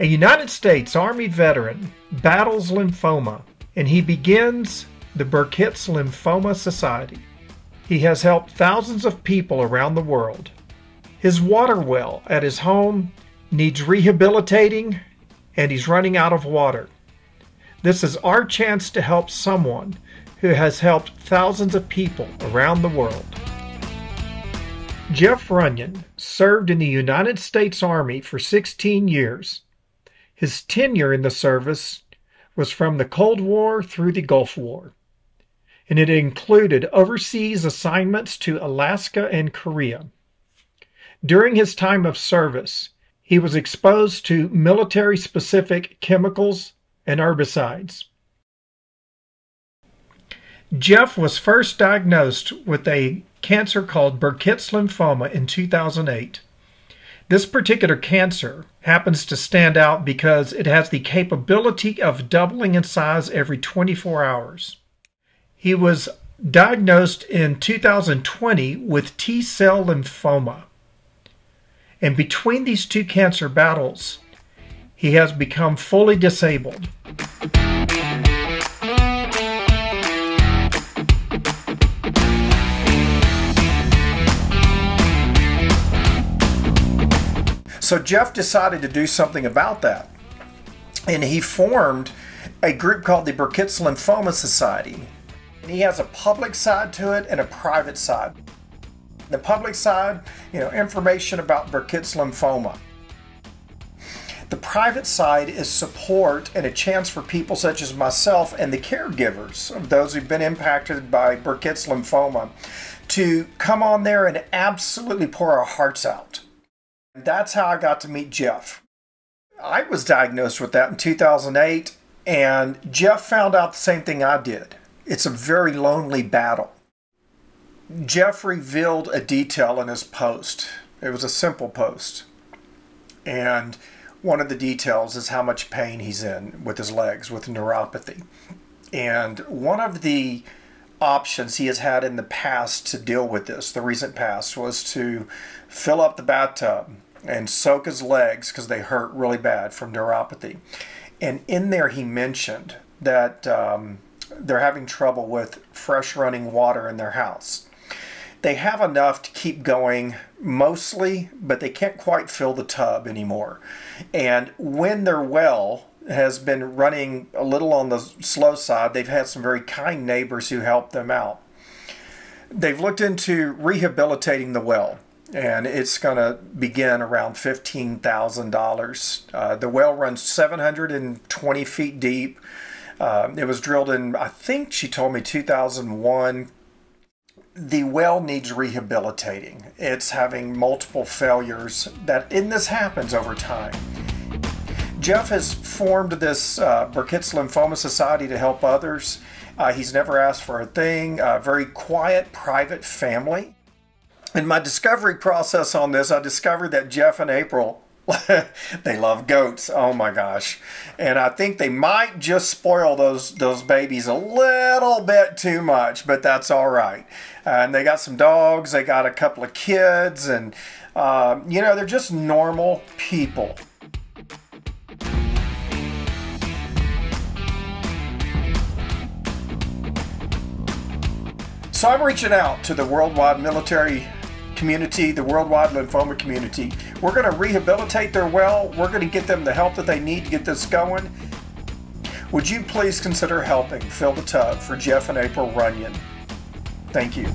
A United States Army veteran battles lymphoma and he begins the Burkitt's Lymphoma Society. He has helped thousands of people around the world. His water well at his home needs rehabilitating and he's running out of water. This is our chance to help someone who has helped thousands of people around the world. Jeff Runyan served in the United States Army for 16 years. His tenure in the service was from the Cold War through the Gulf War, and it included overseas assignments to Alaska and Korea. During his time of service, he was exposed to military specific chemicals and herbicides. Jeff was first diagnosed with a cancer called Burkitt's lymphoma in 2008. This particular cancer happens to stand out because it has the capability of doubling in size every 24 hours. He was diagnosed in 2020 with T cell lymphoma. And between these two cancer battles, he has become fully disabled. So Jeff decided to do something about that. And he formed a group called the Burkitt's Lymphoma Society. And he has a public side to it and a private side. The public side, you know, information about Burkitt's lymphoma. The private side is support and a chance for people such as myself and the caregivers of those who've been impacted by Burkitt's lymphoma to come on there and absolutely pour our hearts out. That's how I got to meet Jeff. I was diagnosed with that in 2008, and Jeff found out the same thing I did. It's a very lonely battle. Jeff revealed a detail in his post. It was a simple post. And one of the details is how much pain he's in with his legs, with neuropathy. And one of the options he has had in the past to deal with this, the recent past, was to fill up the bathtub and soak his legs because they hurt really bad from neuropathy. And in there, he mentioned that um, they're having trouble with fresh running water in their house. They have enough to keep going mostly, but they can't quite fill the tub anymore. And when their well has been running a little on the slow side, they've had some very kind neighbors who helped them out. They've looked into rehabilitating the well and it's going to begin around $15,000. Uh, the well runs 720 feet deep. Uh, it was drilled in, I think she told me, 2001. The well needs rehabilitating. It's having multiple failures that, and this happens over time. Jeff has formed this uh, Burkitt's Lymphoma Society to help others. Uh, he's never asked for a thing. A very quiet, private family in my discovery process on this, I discovered that Jeff and April they love goats. Oh my gosh. And I think they might just spoil those those babies a little bit too much, but that's all right. Uh, and they got some dogs, they got a couple of kids, and uh, you know, they're just normal people. So I'm reaching out to the worldwide military community, the worldwide lymphoma community. We're going to rehabilitate their well. We're going to get them the help that they need to get this going. Would you please consider helping fill the tub for Jeff and April Runyan? Thank you.